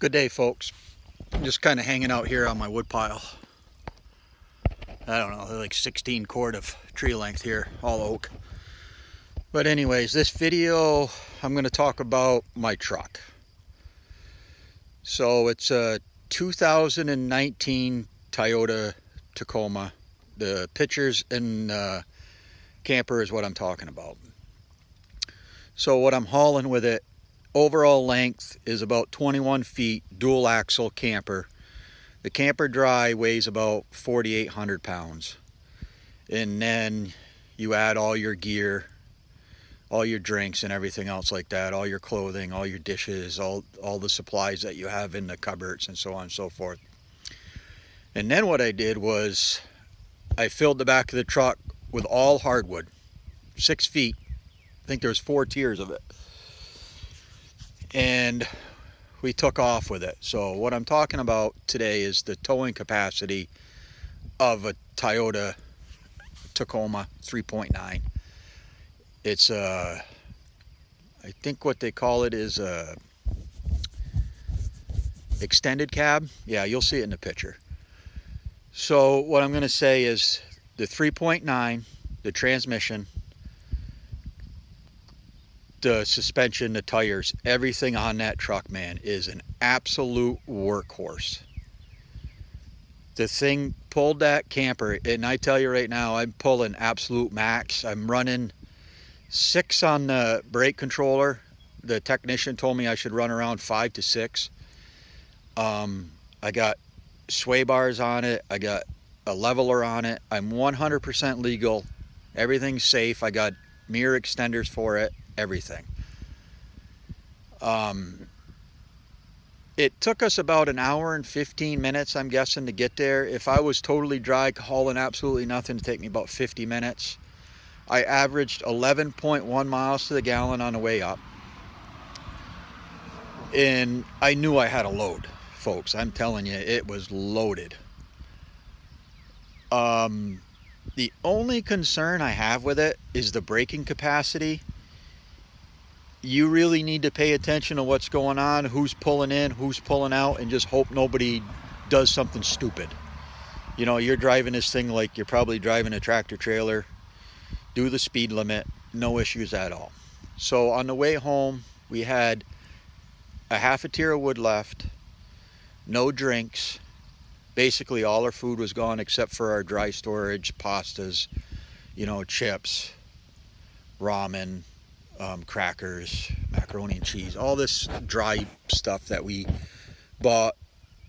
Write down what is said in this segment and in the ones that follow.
Good day, folks. I'm just kind of hanging out here on my wood pile. I don't know, like 16 cord of tree length here, all oak. But anyways, this video, I'm going to talk about my truck. So it's a 2019 Toyota Tacoma. The pictures and uh, camper is what I'm talking about. So what I'm hauling with it overall length is about 21 feet, dual axle camper. The camper dry weighs about 4,800 pounds. And then you add all your gear, all your drinks and everything else like that, all your clothing, all your dishes, all, all the supplies that you have in the cupboards and so on and so forth. And then what I did was I filled the back of the truck with all hardwood, six feet. I think there's four tiers of it and we took off with it. So what I'm talking about today is the towing capacity of a Toyota Tacoma 3.9. It's a, uh, think what they call it is a extended cab. Yeah, you'll see it in the picture. So what I'm going to say is the 3.9, the transmission, the suspension, the tires, everything on that truck, man, is an absolute workhorse. The thing pulled that camper, and I tell you right now, I'm pulling absolute max. I'm running six on the brake controller. The technician told me I should run around five to six. Um, I got sway bars on it. I got a leveler on it. I'm 100% legal. Everything's safe. I got mirror extenders for it everything. Um, it took us about an hour and 15 minutes, I'm guessing, to get there. If I was totally dry, hauling absolutely nothing, to take me about 50 minutes. I averaged 11.1 miles to the gallon on the way up. And I knew I had a load, folks. I'm telling you, it was loaded. Um, the only concern I have with it is the braking capacity you really need to pay attention to what's going on, who's pulling in, who's pulling out, and just hope nobody does something stupid. You know, you're driving this thing like you're probably driving a tractor trailer. Do the speed limit, no issues at all. So on the way home, we had a half a tier of wood left, no drinks. Basically, all our food was gone except for our dry storage, pastas, you know, chips, ramen, um, crackers, macaroni and cheese, all this dry stuff that we bought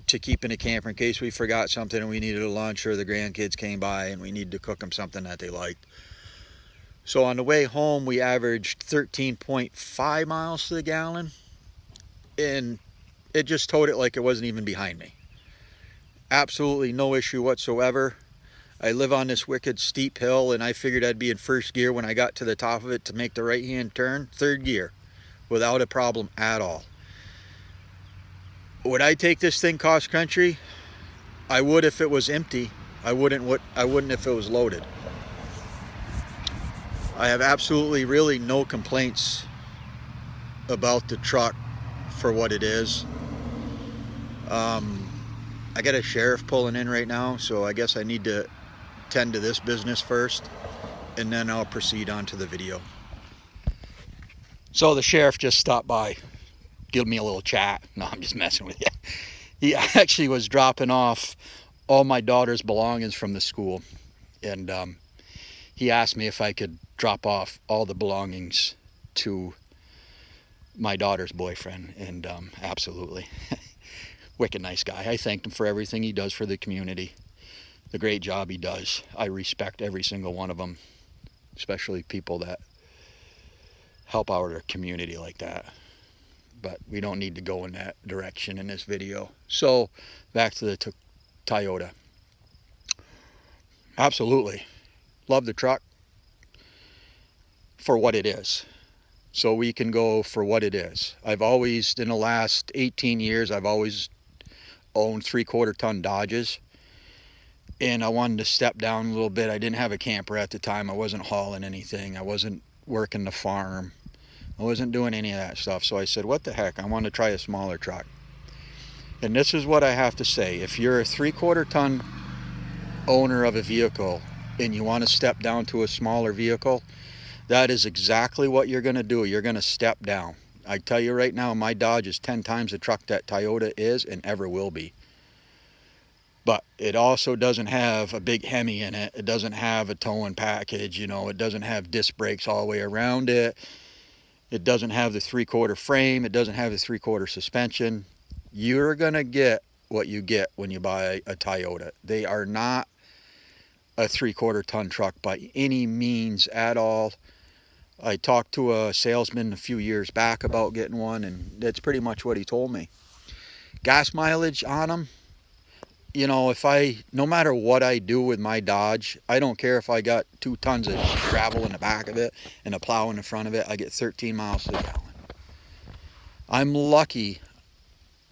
to keep in a camper in case we forgot something and we needed a lunch or the grandkids came by and we needed to cook them something that they liked. So on the way home, we averaged 13.5 miles to the gallon and it just towed it like it wasn't even behind me. Absolutely no issue whatsoever. I live on this wicked steep hill and I figured I'd be in first gear when I got to the top of it to make the right hand turn, third gear, without a problem at all. Would I take this thing cross country? I would if it was empty. I wouldn't what I wouldn't if it was loaded. I have absolutely really no complaints about the truck for what it is. Um, I got a sheriff pulling in right now, so I guess I need to tend to this business first and then I'll proceed on to the video. So the sheriff just stopped by, give me a little chat. No, I'm just messing with you. He actually was dropping off all my daughter's belongings from the school. And um, he asked me if I could drop off all the belongings to my daughter's boyfriend. And um, absolutely. Wicked nice guy. I thanked him for everything he does for the community the great job he does. I respect every single one of them, especially people that help out our community like that. But we don't need to go in that direction in this video. So back to the Toyota. Absolutely. Love the truck for what it is. So we can go for what it is. I've always, in the last 18 years, I've always owned three quarter ton Dodges and I wanted to step down a little bit. I didn't have a camper at the time. I wasn't hauling anything. I wasn't working the farm. I wasn't doing any of that stuff. So I said, what the heck? I want to try a smaller truck. And this is what I have to say. If you're a three quarter ton owner of a vehicle and you want to step down to a smaller vehicle, that is exactly what you're going to do. You're going to step down. I tell you right now, my Dodge is 10 times the truck that Toyota is and ever will be. But it also doesn't have a big Hemi in it. It doesn't have a towing package, you know, it doesn't have disc brakes all the way around it. It doesn't have the three quarter frame. It doesn't have the three quarter suspension. You're going to get what you get when you buy a Toyota. They are not a three quarter ton truck by any means at all. I talked to a salesman a few years back about getting one, and that's pretty much what he told me. Gas mileage on them, you know, if I, no matter what I do with my Dodge, I don't care if I got two tons of gravel in the back of it and a plow in the front of it, I get 13 miles to the gallon. I'm lucky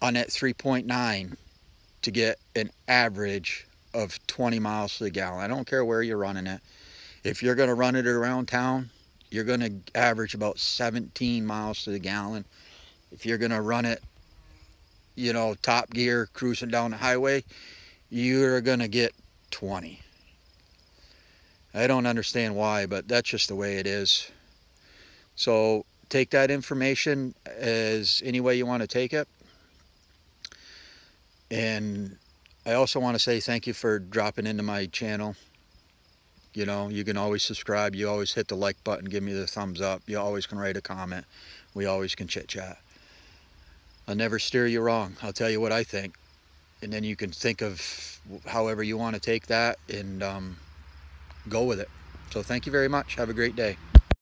on that 3.9 to get an average of 20 miles to the gallon. I don't care where you're running it. If you're going to run it around town, you're going to average about 17 miles to the gallon. If you're going to run it, you know, top gear cruising down the highway, you're going to get 20. I don't understand why, but that's just the way it is. So take that information as any way you want to take it. And I also want to say thank you for dropping into my channel. You know, you can always subscribe. You always hit the like button, give me the thumbs up. You always can write a comment. We always can chit chat. I'll never steer you wrong. I'll tell you what I think. And then you can think of however you want to take that and um, go with it. So thank you very much. Have a great day.